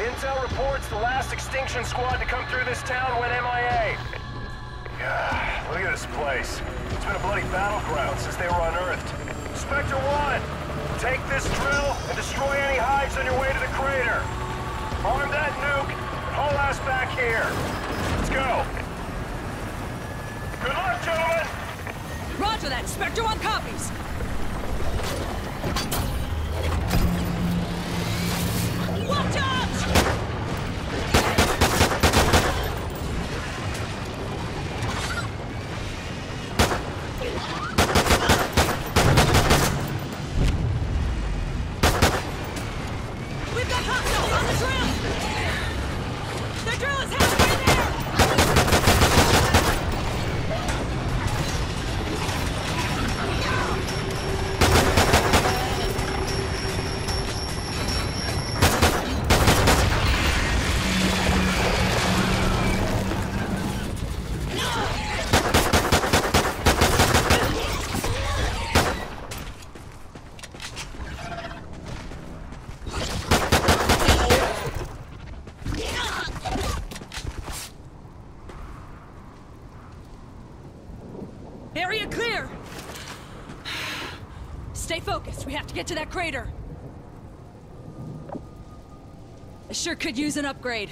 Intel reports the last extinction squad to come through this town went MIA. Look at this place. It's been a bloody battleground since they were unearthed. Spectre 1, take this drill and destroy any hives on your way to the crater. Arm that nuke and haul ass back here. Let's go. Good luck, gentlemen! Roger that. Spectre 1 copies. We've got hostiles on the drill! The drill is halfway there! Area clear! Stay focused. We have to get to that crater. I sure could use an upgrade.